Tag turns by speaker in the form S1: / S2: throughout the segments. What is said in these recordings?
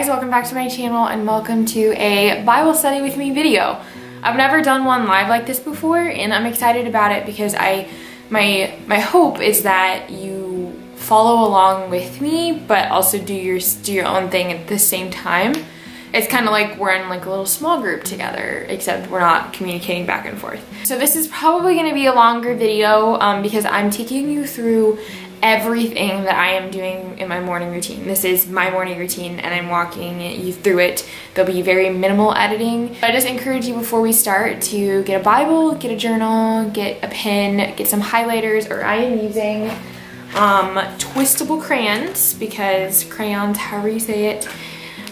S1: Guys, welcome back to my channel and welcome to a Bible study with me video. I've never done one live like this before and I'm excited about it because I my my hope is that you follow along with me but also do your do your own thing at the same time. It's kind of like we're in like a little small group together except we're not communicating back and forth. So this is probably going to be a longer video um, because I'm taking you through everything that I am doing in my morning routine. This is my morning routine and I'm walking you through it. There'll be very minimal editing. I just encourage you before we start to get a Bible, get a journal, get a pen, get some highlighters, or I am using um, twistable crayons because crayons, however you say it,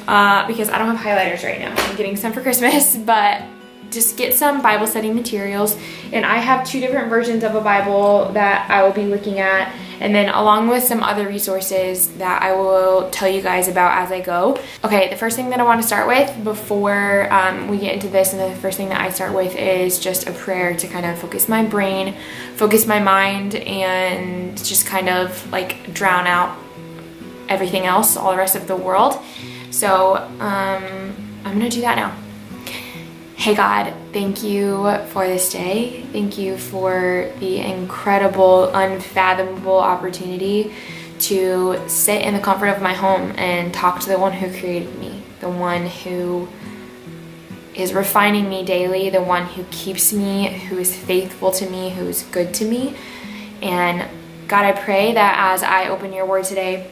S1: uh, because I don't have highlighters right now. I'm getting some for Christmas, but just get some Bible study materials. And I have two different versions of a Bible that I will be looking at and then along with some other resources that I will tell you guys about as I go. Okay, the first thing that I want to start with before um, we get into this and the first thing that I start with is just a prayer to kind of focus my brain, focus my mind, and just kind of like drown out everything else, all the rest of the world. So um, I'm gonna do that now. Hey God, thank you for this day. Thank you for the incredible, unfathomable opportunity to sit in the comfort of my home and talk to the one who created me, the one who is refining me daily, the one who keeps me, who is faithful to me, who is good to me. And God, I pray that as I open your word today,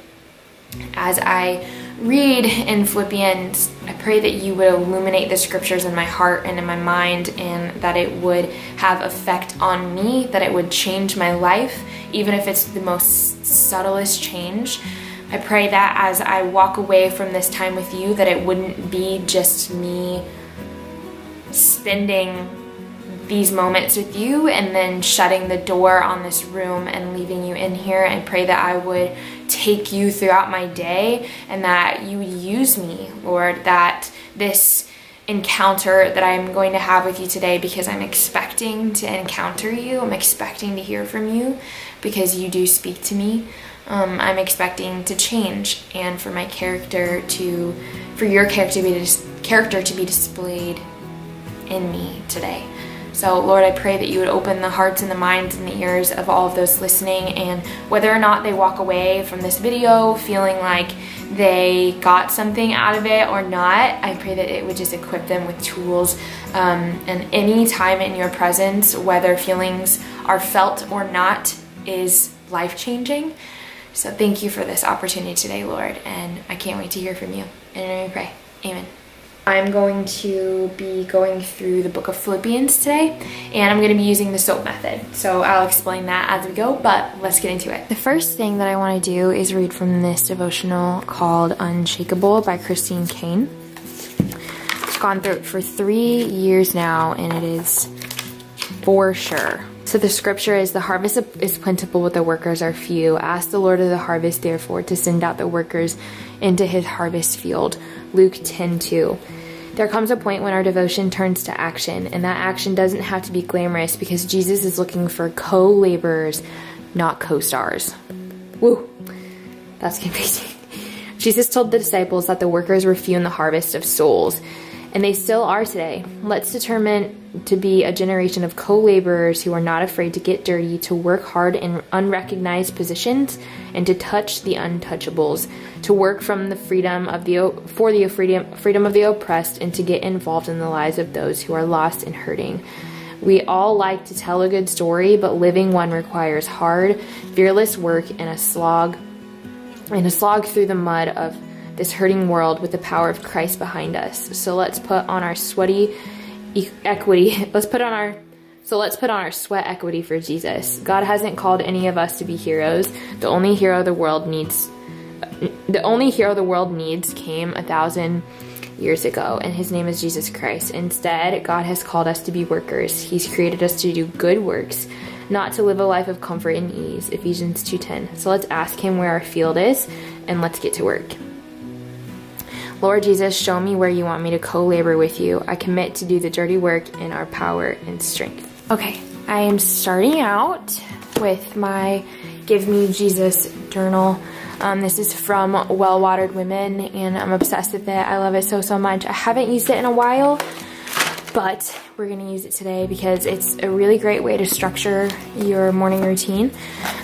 S1: as I read in Philippians, I pray that you would illuminate the scriptures in my heart and in my mind, and that it would have effect on me, that it would change my life, even if it's the most subtlest change. I pray that as I walk away from this time with you, that it wouldn't be just me spending these moments with you and then shutting the door on this room and leaving you in here and pray that I would take you throughout my day and that you would use me, Lord, that this encounter that I'm going to have with you today because I'm expecting to encounter you. I'm expecting to hear from you because you do speak to me. Um, I'm expecting to change and for my character to, for your character to be, character to be displayed in me today. So, Lord, I pray that you would open the hearts and the minds and the ears of all of those listening, and whether or not they walk away from this video feeling like they got something out of it or not, I pray that it would just equip them with tools. Um, and any time in your presence, whether feelings are felt or not, is life changing. So, thank you for this opportunity today, Lord, and I can't wait to hear from you. And I pray. Amen. I'm going to be going through the book of Philippians today and I'm going to be using the SOAP method. So I'll explain that as we go, but let's get into it. The first thing that I want to do is read from this devotional called Unshakable by Christine Caine. It's gone through it for three years now and it is for sure. So the scripture is the harvest is plentiful, but the workers are few. Ask the Lord of the harvest, therefore, to send out the workers into his harvest field. Luke 10 2. There comes a point when our devotion turns to action, and that action doesn't have to be glamorous because Jesus is looking for co laborers, not co stars. Woo! That's confusing. Jesus told the disciples that the workers were few in the harvest of souls, and they still are today. Let's determine to be a generation of co laborers who are not afraid to get dirty, to work hard in unrecognized positions, and to touch the untouchables, to work from the freedom of the for the freedom freedom of the oppressed, and to get involved in the lives of those who are lost and hurting. We all like to tell a good story, but living one requires hard, fearless work and a slog and a slog through the mud of this hurting world with the power of Christ behind us. So let's put on our sweaty equity. Let's put on our so let's put on our sweat equity for Jesus. God hasn't called any of us to be heroes. The only hero the world needs the only hero the world needs came a thousand years ago, and his name is Jesus Christ. Instead, God has called us to be workers. He's created us to do good works, not to live a life of comfort and ease. Ephesians 2:10. So let's ask him where our field is and let's get to work. Lord Jesus, show me where you want me to co labor with you. I commit to do the dirty work in our power and strength. Okay, I am starting out with my Give Me Jesus journal. Um, this is from Well Watered Women, and I'm obsessed with it. I love it so, so much. I haven't used it in a while, but we're gonna use it today because it's a really great way to structure your morning routine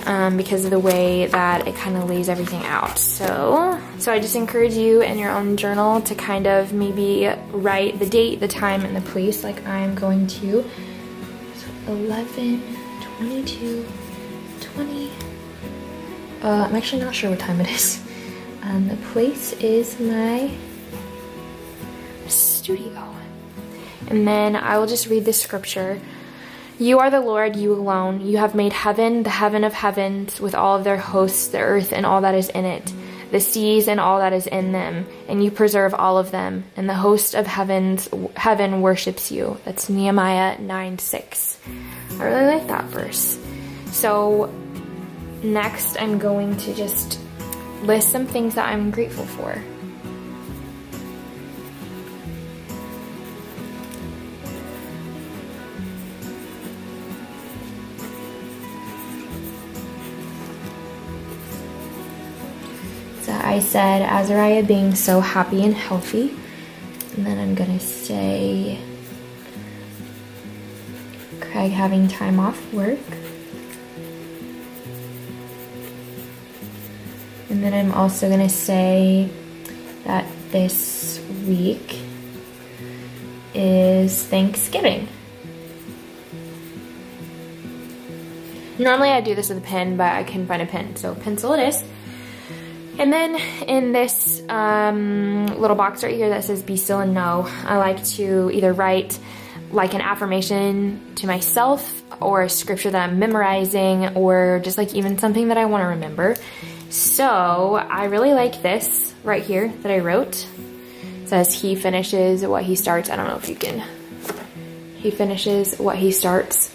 S1: um, because of the way that it kind of lays everything out. So, so I just encourage you in your own journal to kind of maybe write the date, the time, and the place like I'm going to. So 11, 22, 20. Uh, I'm actually not sure what time it is. Um, the place is my studio. And then I will just read the scripture. You are the Lord, you alone. You have made heaven, the heaven of heavens, with all of their hosts, the earth and all that is in it, the seas and all that is in them, and you preserve all of them. And the host of heavens, heaven worships you. That's Nehemiah 9 6. I really like that verse. So, next I'm going to just list some things that I'm grateful for. I said Azariah being so happy and healthy. And then I'm gonna say Craig having time off work. And then I'm also gonna say that this week is Thanksgiving. Normally I do this with a pen, but I can find a pen, so pencil it is. And then in this um, little box right here that says be still and know, I like to either write like an affirmation to myself or a scripture that I'm memorizing or just like even something that I want to remember. So I really like this right here that I wrote. It says he finishes what he starts. I don't know if you can. He finishes what he starts.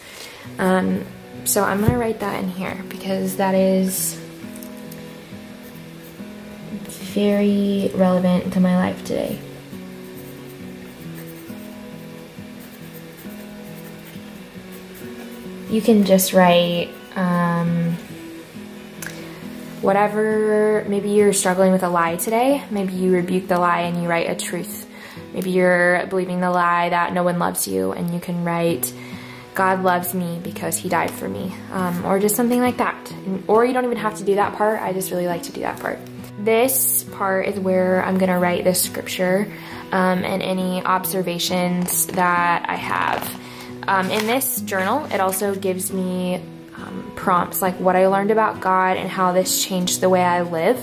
S1: Um, so I'm going to write that in here because that is very relevant to my life today. You can just write um, whatever, maybe you're struggling with a lie today. Maybe you rebuke the lie and you write a truth. Maybe you're believing the lie that no one loves you and you can write, God loves me because he died for me, um, or just something like that. Or you don't even have to do that part. I just really like to do that part. This part is where I'm gonna write the scripture um, and any observations that I have. Um, in this journal, it also gives me um, prompts like what I learned about God and how this changed the way I live,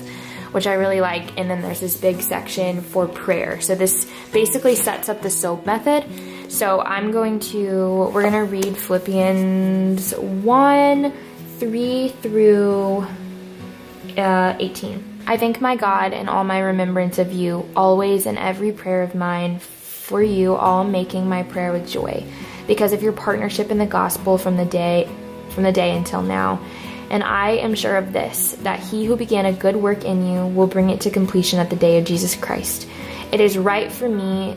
S1: which I really like. And then there's this big section for prayer. So this basically sets up the SOAP method. So I'm going to, we're gonna read Philippians 1, 3 through uh, 18. I thank my God in all my remembrance of you, always in every prayer of mine, for you all making my prayer with joy, because of your partnership in the gospel from the day from the day until now. And I am sure of this, that he who began a good work in you will bring it to completion at the day of Jesus Christ. It is right for me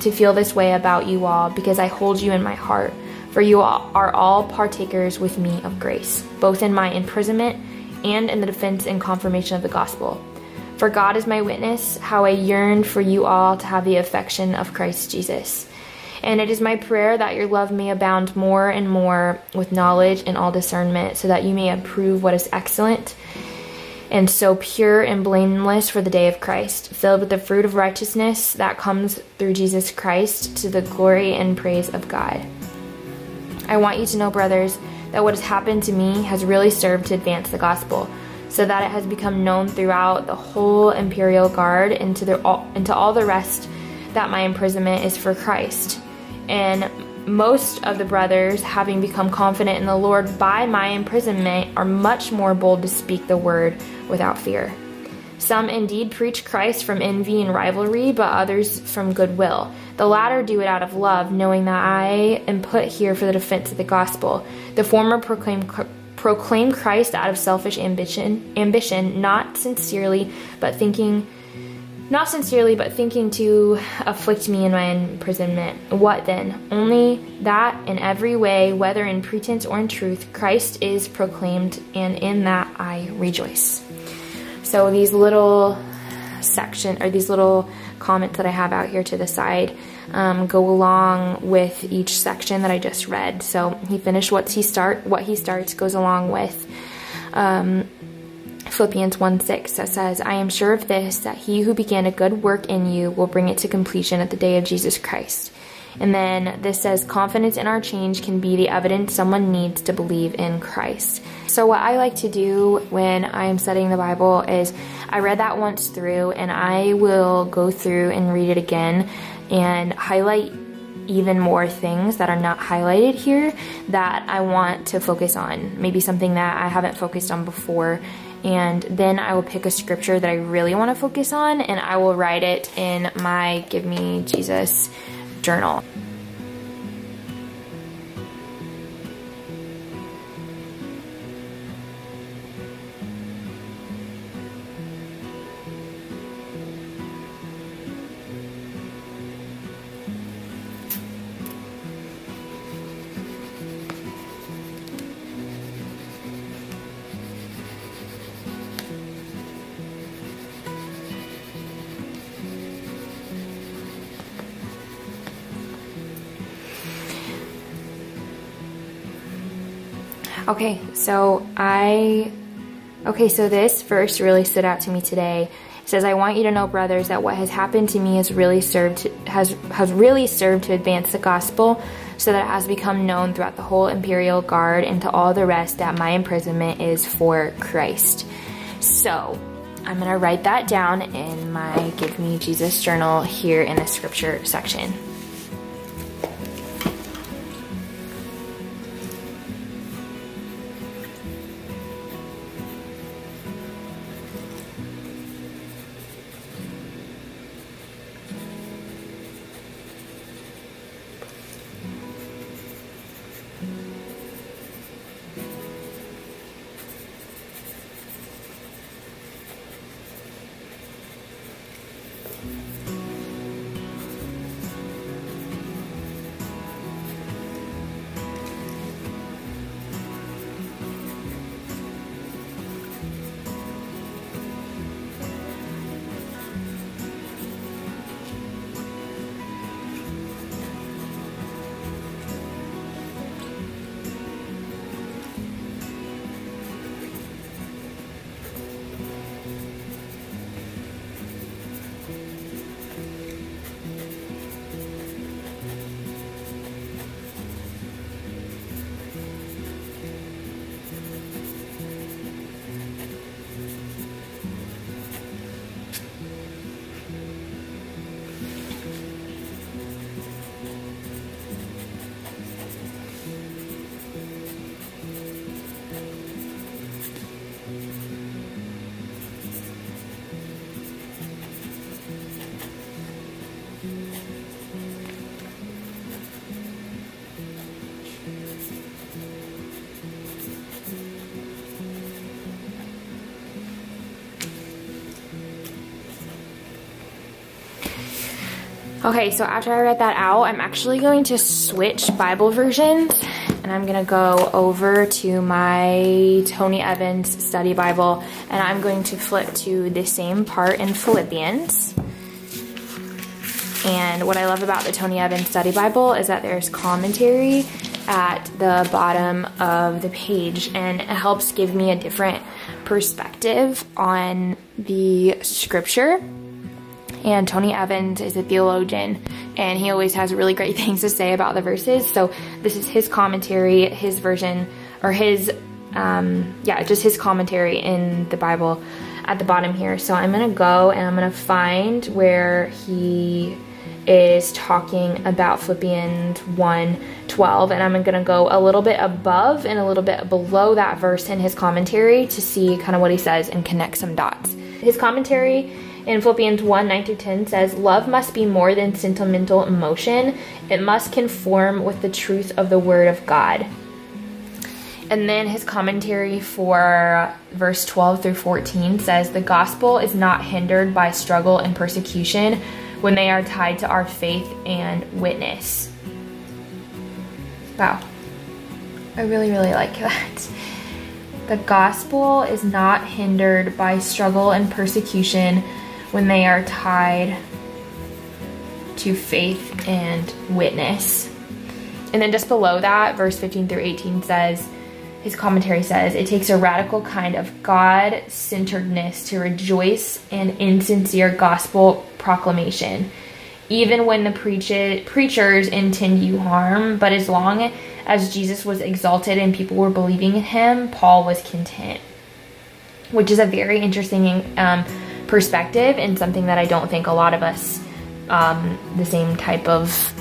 S1: to feel this way about you all, because I hold you in my heart. For you are all partakers with me of grace, both in my imprisonment and in the defense and confirmation of the gospel. For God is my witness, how I yearn for you all to have the affection of Christ Jesus. And it is my prayer that your love may abound more and more with knowledge and all discernment, so that you may approve what is excellent and so pure and blameless for the day of Christ, filled with the fruit of righteousness that comes through Jesus Christ to the glory and praise of God. I want you to know, brothers, that what has happened to me has really served to advance the gospel, so that it has become known throughout the whole imperial guard and to, the, all, and to all the rest that my imprisonment is for Christ. And most of the brothers, having become confident in the Lord by my imprisonment, are much more bold to speak the word without fear. Some indeed preach Christ from envy and rivalry, but others from goodwill. The latter do it out of love, knowing that I am put here for the defense of the gospel. The former proclaim proclaim Christ out of selfish ambition, ambition, not sincerely, but thinking not sincerely, but thinking to afflict me in my imprisonment. What then? Only that in every way, whether in pretense or in truth, Christ is proclaimed, and in that I rejoice. so these little section or these little comments that I have out here to the side um, go along with each section that I just read. So he finished what he start what he starts goes along with um, Philippians 1 6 that says, I am sure of this, that he who began a good work in you will bring it to completion at the day of Jesus Christ. And then this says, confidence in our change can be the evidence someone needs to believe in Christ. So, what I like to do when I'm studying the Bible is I read that once through and I will go through and read it again and highlight even more things that are not highlighted here that I want to focus on. Maybe something that I haven't focused on before. And then I will pick a scripture that I really want to focus on and I will write it in my Give Me Jesus journal. Okay, so I, okay, so this verse really stood out to me today. It says, I want you to know, brothers, that what has happened to me has really served, to, has, has really served to advance the gospel so that it has become known throughout the whole imperial guard and to all the rest that my imprisonment is for Christ. So, I'm to write that down in my Give Me Jesus journal here in the scripture section. Okay, so after I read that out, I'm actually going to switch Bible versions and I'm gonna go over to my Tony Evans study Bible and I'm going to flip to the same part in Philippians. And what I love about the Tony Evans study Bible is that there's commentary at the bottom of the page and it helps give me a different perspective on the scripture and Tony Evans is a theologian and he always has really great things to say about the verses. So this is his commentary, his version, or his, um, yeah, just his commentary in the Bible at the bottom here. So I'm gonna go and I'm gonna find where he is talking about Philippians 1 12, and I'm gonna go a little bit above and a little bit below that verse in his commentary to see kind of what he says and connect some dots. His commentary in Philippians 1 9 to 10 says, Love must be more than sentimental emotion, it must conform with the truth of the Word of God. And then his commentary for verse 12 through 14 says, The gospel is not hindered by struggle and persecution when they are tied to our faith and witness. Wow. I really, really like that. The gospel is not hindered by struggle and persecution when they are tied to faith and witness. And then just below that, verse 15 through 18 says, his commentary says, it takes a radical kind of God centeredness to rejoice in insincere gospel proclamation, even when the preach- preachers intend you harm. But as long as Jesus was exalted and people were believing in him, Paul was content, which is a very interesting um, perspective and something that I don't think a lot of us, um, the same type of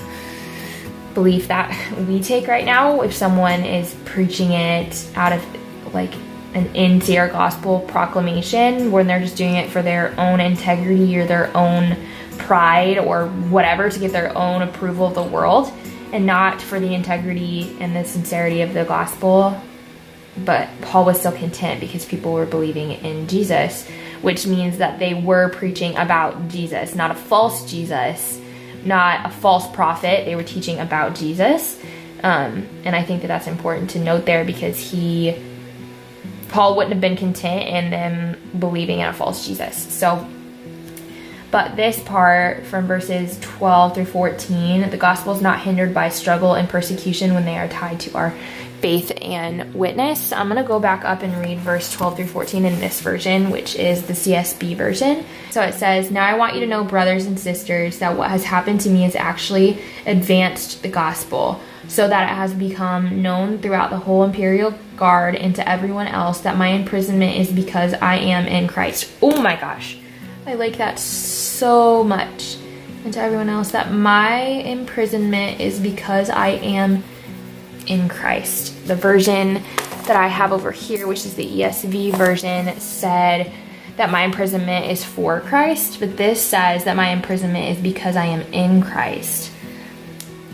S1: belief that we take right now. If someone is preaching it out of like an insincere gospel proclamation when they're just doing it for their own integrity or their own pride or whatever to get their own approval of the world and not for the integrity and the sincerity of the gospel. But Paul was still content because people were believing in Jesus which means that they were preaching about Jesus not a false Jesus not a false prophet. They were teaching about Jesus. Um, and I think that that's important to note there because he, Paul wouldn't have been content in them believing in a false Jesus. So, but this part from verses 12 through 14, the gospel is not hindered by struggle and persecution when they are tied to our faith and witness. I'm going to go back up and read verse 12 through 14 in this version, which is the CSB version. So it says, Now I want you to know, brothers and sisters, that what has happened to me has actually advanced the gospel, so that it has become known throughout the whole imperial guard and to everyone else that my imprisonment is because I am in Christ. Oh my gosh. I like that so much. And to everyone else, that my imprisonment is because I am in Christ. The version that I have over here, which is the ESV version, said that my imprisonment is for Christ, but this says that my imprisonment is because I am in Christ.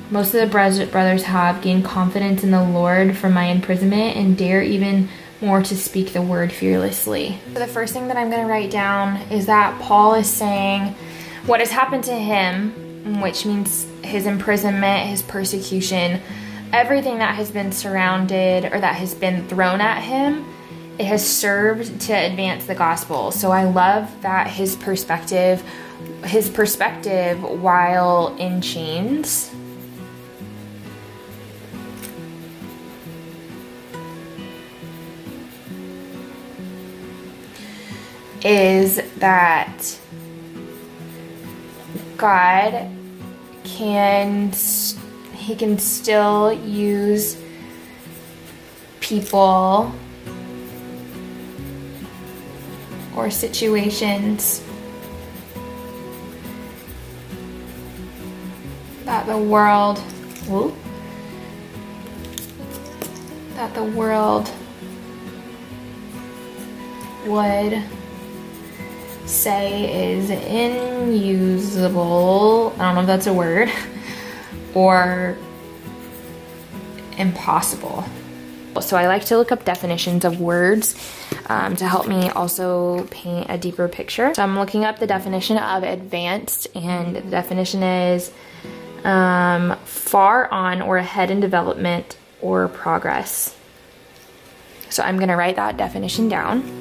S1: Most of the brothers have gained confidence in the Lord from my imprisonment and dare even more to speak the word fearlessly. So the first thing that I'm going to write down is that Paul is saying what has happened to him, which means his imprisonment, his persecution, everything that has been surrounded or that has been thrown at him it has served to advance the gospel so i love that his perspective his perspective while in chains is that God can he can still use people or situations that the world whoop, that the world would say is inusable. I don't know if that's a word. or impossible. So I like to look up definitions of words um, to help me also paint a deeper picture. So I'm looking up the definition of advanced and the definition is um, far on or ahead in development or progress. So I'm gonna write that definition down.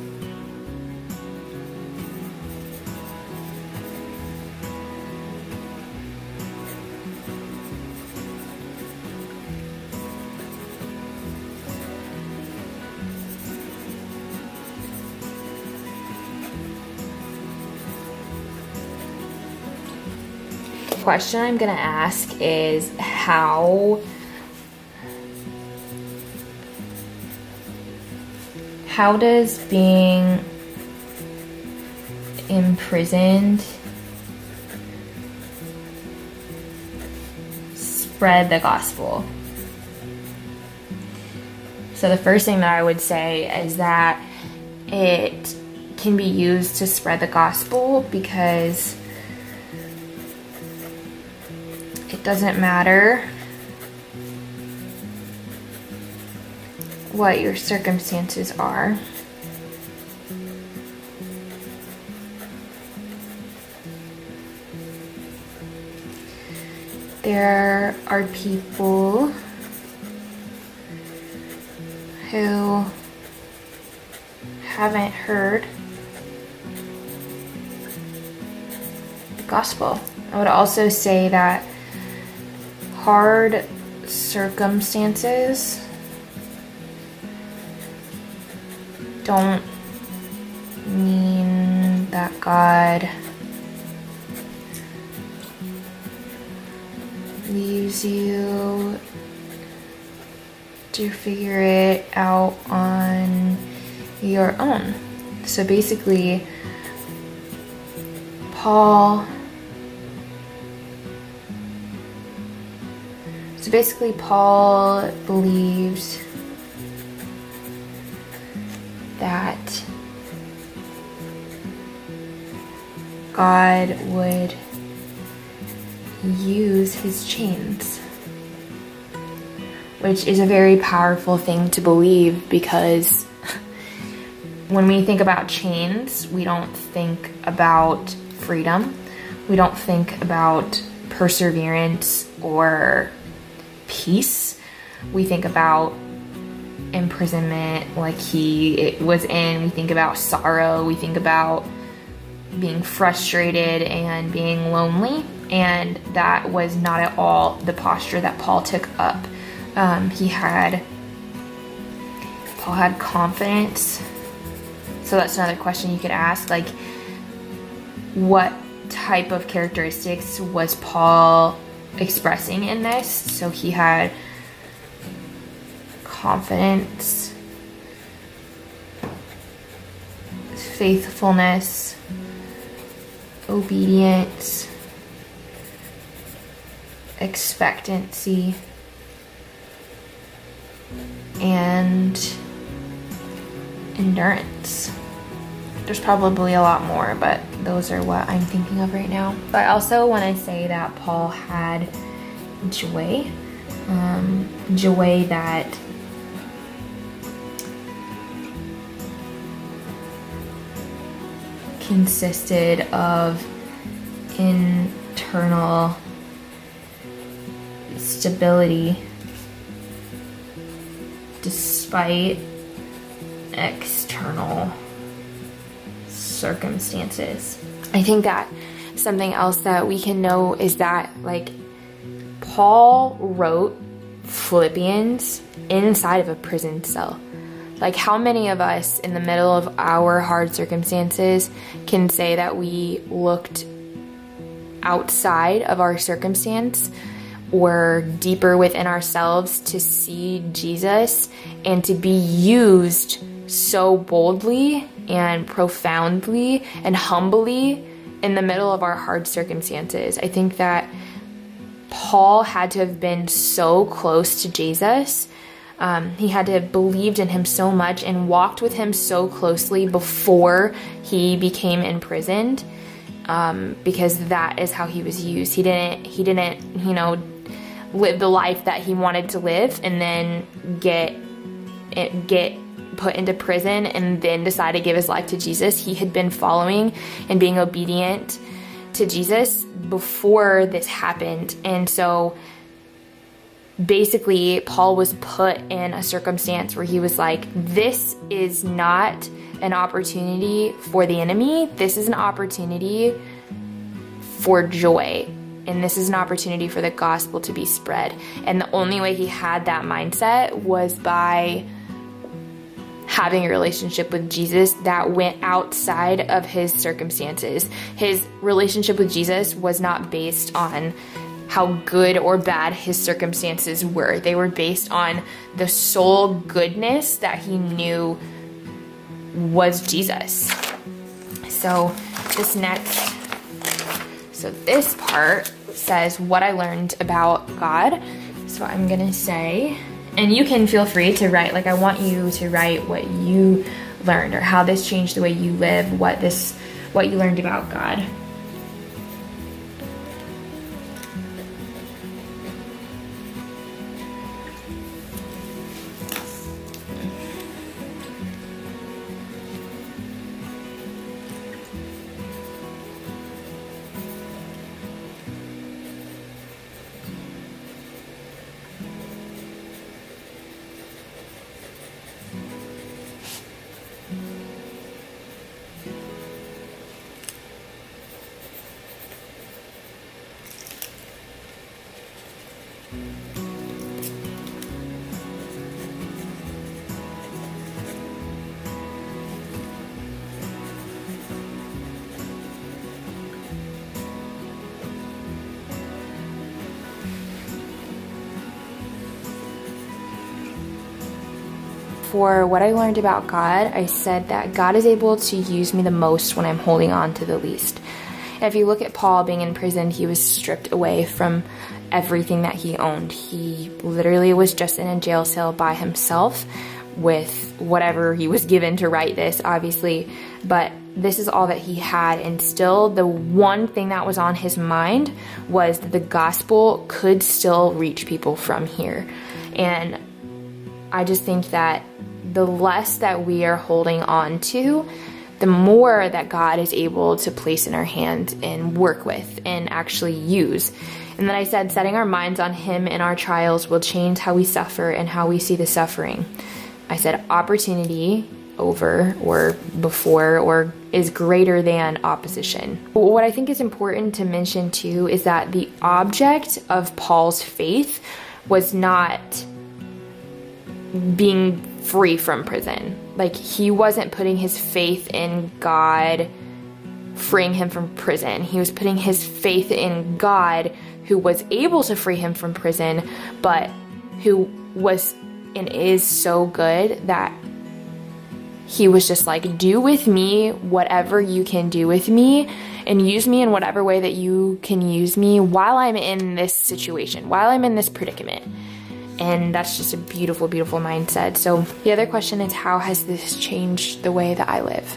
S1: Question I'm gonna ask is how how does being imprisoned spread the gospel? So the first thing that I would say is that it can be used to spread the gospel because it doesn't matter what your circumstances are. There are people who haven't heard the gospel. I would also say that hard circumstances don't mean that God leaves you to figure it out on your own. So basically, Paul. So basically, Paul believes that God would use his chains, which is a very powerful thing to believe because when we think about chains, we don't think about freedom. We don't think about perseverance or peace. We think about imprisonment like he was in. We think about sorrow. We think about being frustrated and being lonely. And that was not at all the posture that Paul took up. Um, he had, Paul had confidence. So that's another question you could ask. Like, what type of characteristics was Paul expressing in this? So he had confidence, faithfulness, obedience, expectancy, and endurance. There's probably a lot more, but those are what I'm thinking of right now. But I also want to say that Paul had joy, um, joy that consisted of internal stability despite external circumstances. I think that something else that we can know is that, like, Paul wrote Philippians inside of a prison cell. Like, how many of us in the middle of our hard circumstances can say that we looked outside of our circumstance or deeper within ourselves to see Jesus and to be used so boldly and profoundly and humbly in the middle of our hard circumstances? I think that Paul had to have been so close to Jesus um, he had to have believed in him so much and walked with him so closely before he became imprisoned, um, because that is how he was used. He didn't. He didn't. You know, live the life that he wanted to live and then get get put into prison and then decide to give his life to Jesus. He had been following and being obedient to Jesus before this happened, and so basically Paul was put in a circumstance where he was like, this is not an opportunity for the enemy. This is an opportunity for joy. And this is an opportunity for the gospel to be spread. And the only way he had that mindset was by having a relationship with Jesus that went outside of his circumstances. His relationship with Jesus was not based on how good or bad his circumstances were. They were based on the sole goodness that he knew was Jesus. So this next, so this part says what I learned about God. So I'm gonna say, and you can feel free to write, like I want you to write what you learned or how this changed the way you live, what this, what you learned about God. For what I learned about God, I said that God is able to use me the most when I'm holding on to the least. And if you look at Paul being in prison, he was stripped away from everything that he owned. He literally was just in a jail cell by himself with whatever he was given to write this, obviously. But this is all that he had, and still the one thing that was on his mind was that the gospel could still reach people from here. And I just think that the less that we are holding on to, the more that God is able to place in our hand and work with and actually use. And then I said, setting our minds on Him in our trials will change how we suffer and how we see the suffering. I said, opportunity over or before or is greater than opposition. What I think is important to mention too is that the object of Paul's faith was not being free from prison. Like he wasn't putting his faith in God freeing him from prison. He was putting his faith in God who was able to free him from prison, but who was and is so good that he was just like, do with me whatever you can do with me and use me in whatever way that you can use me while I'm in this situation, while I'm in this predicament. And that's just a beautiful, beautiful mindset. So the other question is, how has this changed the way that I live?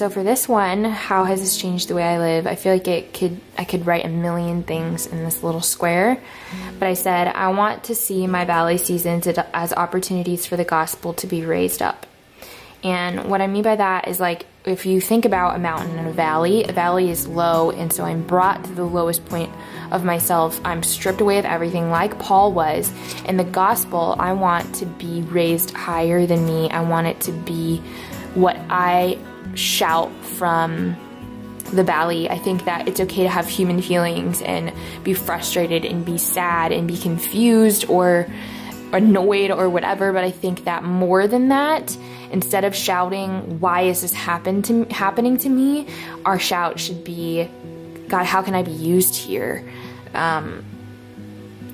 S1: So for this one, how has this changed the way I live? I feel like it could I could write a million things in this little square. But I said I want to see my valley seasons as opportunities for the gospel to be raised up. And what I mean by that is like if you think about a mountain and a valley, a valley is low, and so I'm brought to the lowest point of myself. I'm stripped away of everything, like Paul was. In the gospel, I want to be raised higher than me. I want it to be what I shout from the valley. I think that it's okay to have human feelings and be frustrated and be sad and be confused or annoyed or whatever, but I think that more than that, instead of shouting, why is this happen to, happening to me, our shout should be, God, how can I be used here? Um,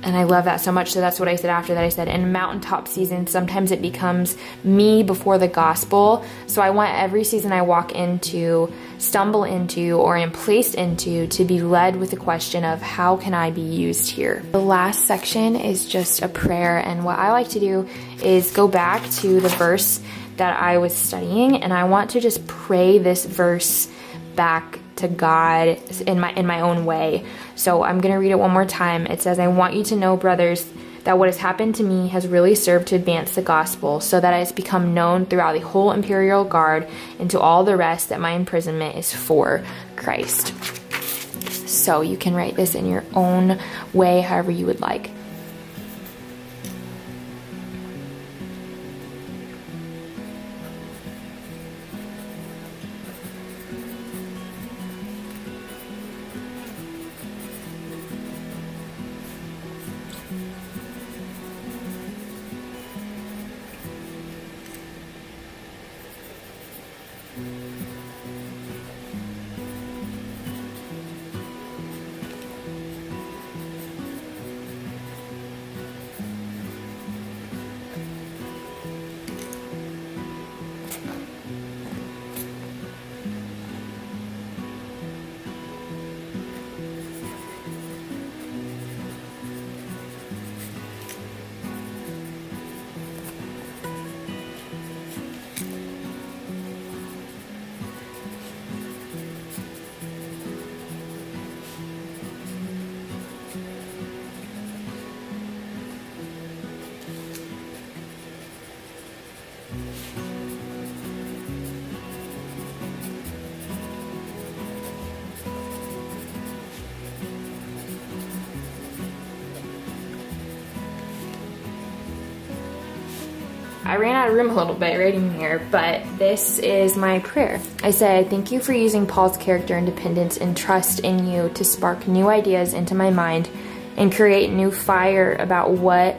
S1: and I love that so much. So that's what I said after that. I said, in mountaintop season, sometimes it becomes me before the gospel. So I want every season I walk into, stumble into, or am placed into to be led with the question of how can I be used here? The last section is just a prayer. And what I like to do is go back to the verse that I was studying and I want to just pray this verse back to God in my in my own way. So I'm going to read it one more time. It says, "I want you to know, brothers, that what has happened to me has really served to advance the gospel, so that it has become known throughout the whole imperial guard and to all the rest that my imprisonment is for Christ." So you can write this in your own way, however you would like. I ran out of room a little bit writing here, but this is my prayer. I say, thank you for using Paul's character independence and trust in you to spark new ideas into my mind and create new fire about what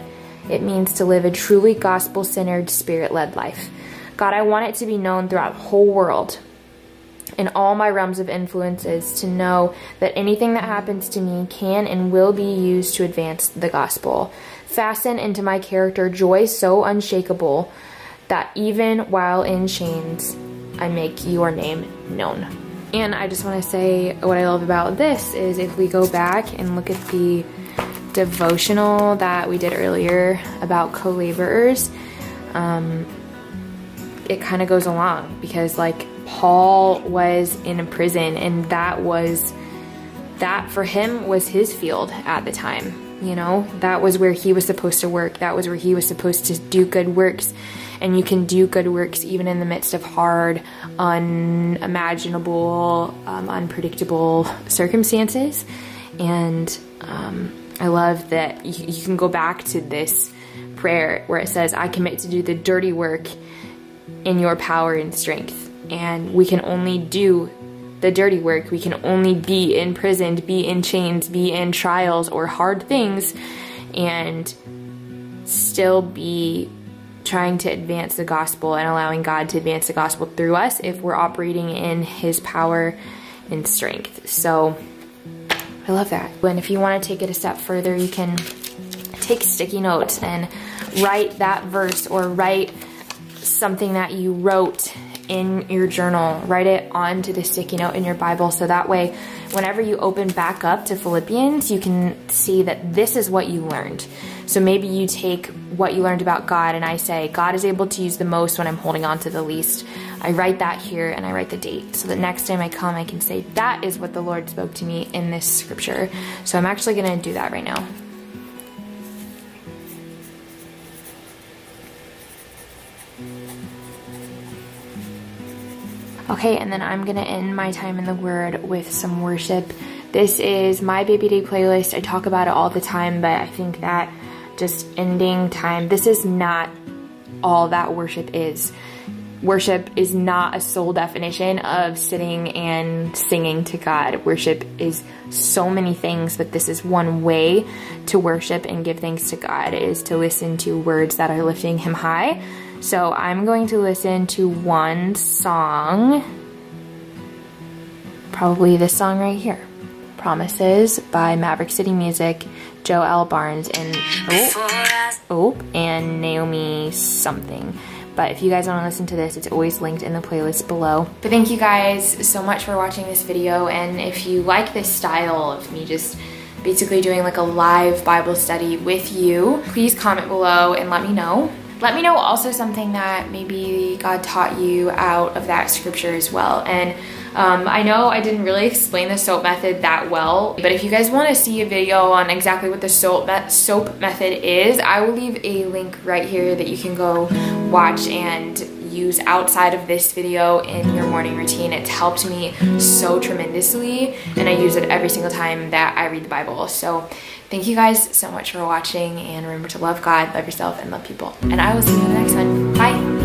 S1: it means to live a truly gospel-centered, spirit-led life. God, I want it to be known throughout the whole world in all my realms of influences to know that anything that happens to me can and will be used to advance the gospel. Fasten into my character joy so unshakable that even while in chains, I make your name known. And I just want to say what I love about this is if we go back and look at the devotional that we did earlier about co-laborers, um, it kind of goes along because like Paul was in a prison and that was that for him was his field at the time. You know, that was where he was supposed to work. That was where he was supposed to do good works. And you can do good works even in the midst of hard, unimaginable, um, unpredictable circumstances. And um, I love that you, you can go back to this prayer where it says, I commit to do the dirty work in your power and strength. And we can only do the dirty work. We can only be imprisoned, be in chains, be in trials or hard things, and still be trying to advance the gospel and allowing God to advance the gospel through us if we're operating in His power and strength. So I love that. And if you want to take it a step further, you can take sticky notes and write that verse or write something that you wrote in your journal. Write it onto the sticky note in your Bible so that way whenever you open back up to Philippians, you can see that this is what you learned. So maybe you take what you learned about God and I say, God is able to use the most when I'm holding on to the least. I write that here and I write the date. So the next time I come, I can say, that is what the Lord spoke to me in this scripture. So I'm actually going to do that right now. Okay, and then I'm gonna end my time in the Word with some worship. This is my Baby Day playlist. I talk about it all the time, but I think that just ending time, this is not all that worship is. Worship is not a sole definition of sitting and singing to God. Worship is so many things, but this is one way to worship and give thanks to God is to listen to words that are lifting Him high so I'm going to listen to one song, probably this song right here. Promises by Maverick City Music, Joe L. Barnes, and oh, oh, and Naomi something. But if you guys want to listen to this, it's always linked in the playlist below. But thank you guys so much for watching this video. And if you like this style of me just basically doing like a live Bible study with you, please comment below and let me know. Let me know also something that maybe God taught you out of that scripture as well. And um, I know I didn't really explain the soap method that well, but if you guys want to see a video on exactly what the soap, me soap method is, I will leave a link right here that you can go watch and use outside of this video in your morning routine. It's helped me so tremendously and I use it every single time that I read the Bible. So thank you guys so much for watching and remember to love God, love yourself, and love people. And I will see you in the next one. Bye.